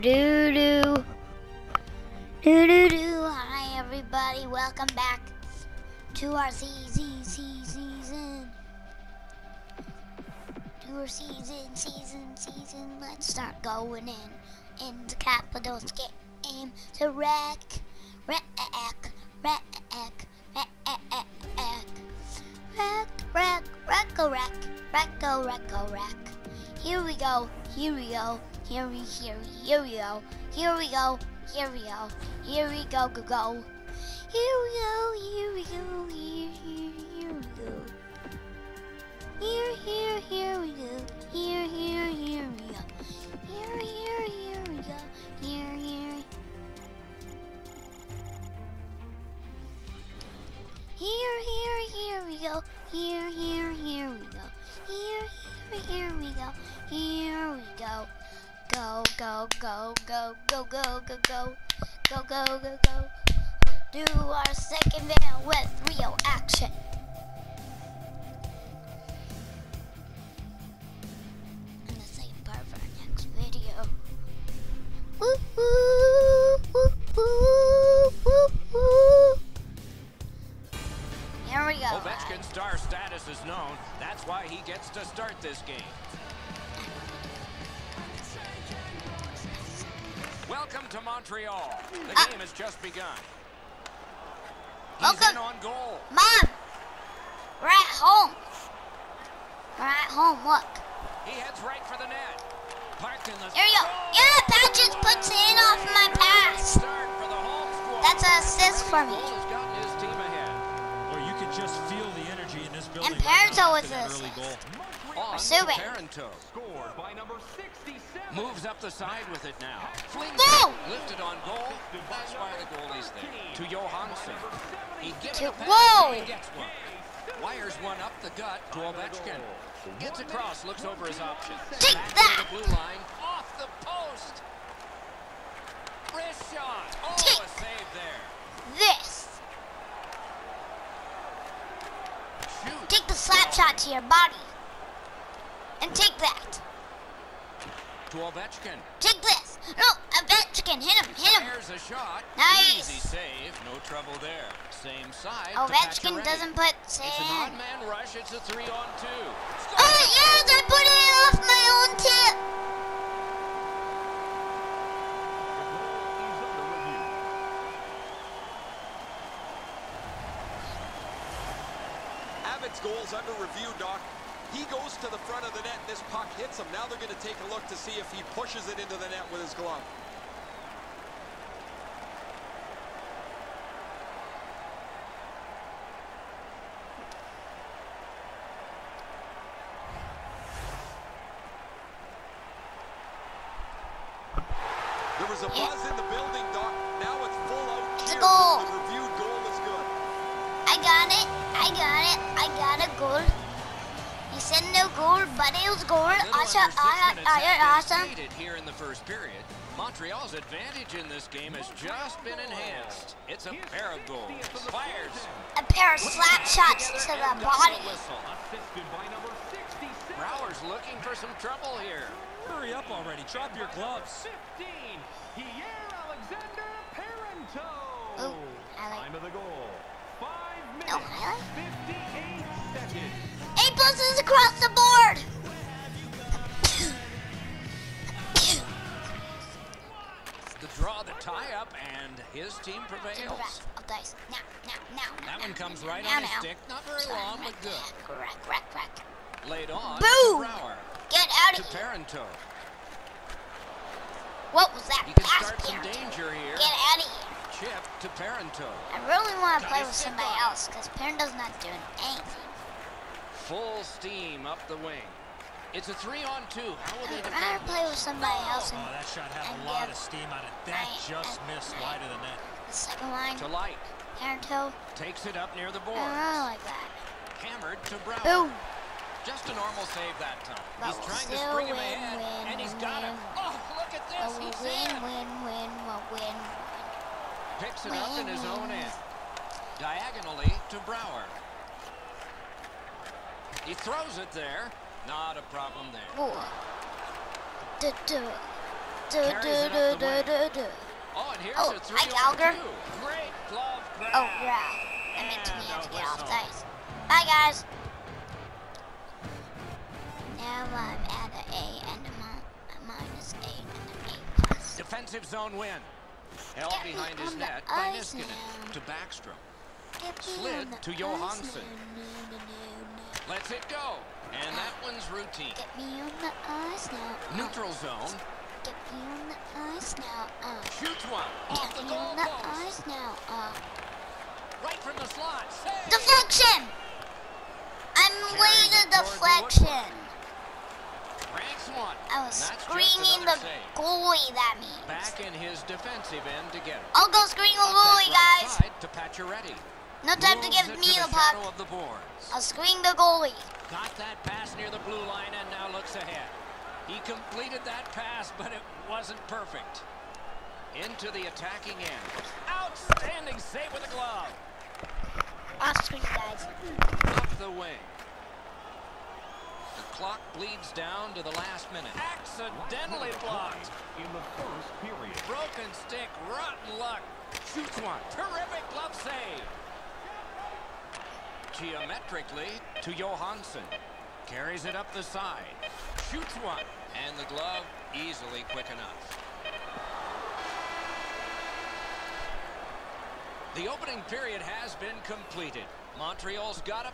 Doo doo. Doo doo doo. Hi everybody, welcome back to our CZ season. To our season, season, season. Let's start going in. In the capital game to wreck, wreck, wreck, wreck, wreck, wreck, wreck, wreck, wreck, wreck, wreck. Here we go, here we go, here we, here here we go, here we go, here we go, here we go, go, go. Here we go, here we go, here, here, here we go. Here, here, here we go. Here, here, here we go. Here, here, here we go. Here, here. Here, here, here we go. Here, here, here we go. Here, here, here we go. Here we go. Go, go, go, go, go, go, go, go. Go, go, go, go. Do our second video with real action. Welcome to Montreal. The Ah. game has just begun. He's Welcome. in on goal. Mom, we're at home. We're at home. Look. He heads right for the net. Parked in the There you go. Yeah, that just puts it in off my pass. Start for the home squad. That's an assist for me. Just feel the energy in this building. And right Parenteau now was after that goal. On to Subban. Parenteau. Scored by number 67. Moves up the side with it now. Flings Boom! it. Lifted on goal. That's why the goalie's there. To Johansson. He gives To- a pass. whoa! He gets one. Wires one up the gut to Ovechkin. Gets across, looks over his options. Take that! to the blue line. Off the post. Wrist shot. Oh, Take- a save there. This. Shoot. Take the slap shot to your body. And take that. To Ovechkin. Take this. No, I bet you can hit him. Hit him. Fires a shot. Nice. Easy save. No trouble there. Same side. Ovechkin doesn't put It's an odd man rush. It's a three on two. Oh, yes, I put it off my own tip. Abbott's goal's under review, Doc. He goes to the front of the net and this puck hits him. Now they're going to take a look to see if he pushes it into the net with his glove. There was a buzz in the building, Doc. Now it's full out It's a goal. The reviewed goal is good. I got it. I got it. I got a goal. You said no goal, but it was goal. Little Awesome. under six I, minutes I, have been awesome. skated here in the first period. Montreal's advantage in this game has just been enhanced. It's a pair of goals. Fires. A pair of slap shots to Together the and double body. whistle. Assisted by number 67. Brouwer's looking for some trouble here. Hurry up already. Drop your gloves. 15. Pierre Alexander Parenteau. Ooh, I like- Time of the goal. Oh, Eight pluses across the board! the draw, the tie-up, and his team prevails. Oh, dice. Now, now, now, That one comes right on the stick. Not very Sorry, long, but good. Crack, crack, crack. Laid on. Boom! Get out of here. Parenteau. What was that? You can start some danger here. Get out of here. Chip to Parenteau. I really want to play with somebody else because Parenteau's not doing anything. Full steam up the wing. It's a three on two. How will they I'd defend rather play with somebody else and Oh, that shot had a lot of steam on it. That my- just uh, missed my- wide of the net. the second line, To light. Parenteau. Takes it up near the board. really like that. Hammered to Brouwer. Boom. Just a normal save that time. But he's trying to spring him win, ahead, win, and he's win, got him. Oh, look at But this. we'll He's win, in. win, win. Picks it up in his oh. own end. Diagonally to Brouwer. He throws it there. Not a problem there. Ooh. Duh, duh. Do, do, Carries do, it up the do, wing. do, do. Oh, and here's Oh, a hi, three Gallagher. on two. Great glove grab. Oh, yeah. That makes me And have to get off whistle. the ice. Bye, guys. Now I'm at an A and a, mi- a minus A and an A plus. Defensive zone win. Held Get behind his net by Niskanen to Backstrom. Get Slid to Johansson. no, no, no. Lets it go. And that one's routine. Get me on the ice now. uh. Neutral zone. Get me on the ice now. Uh. Shoots one. Off Get the me on the ice now. Uh. Right from the slot. Save. Deflection! I'm Carries laying it a the deflection. One. I was that's screening the save. goalie, that means. Back in his defensive end to get it. I'll go screen the goalie, guys. To Pacioretty. No time to give me to the the puck. the. I'll screen the goalie. Got that pass near the blue line and now looks ahead. He completed that pass, but it wasn't perfect. Into the attacking end. Outstanding save with the glove. I'll screen guys. Up the wing. Clock bleeds down to the last minute. Accidentally blocked. In the first period. Broken stick, rotten luck. Shoots one. Terrific glove save. Geometrically to Johansson. Carries it up the side. Shoots one. And the glove easily quick enough. The opening period has been completed. Montreal's got a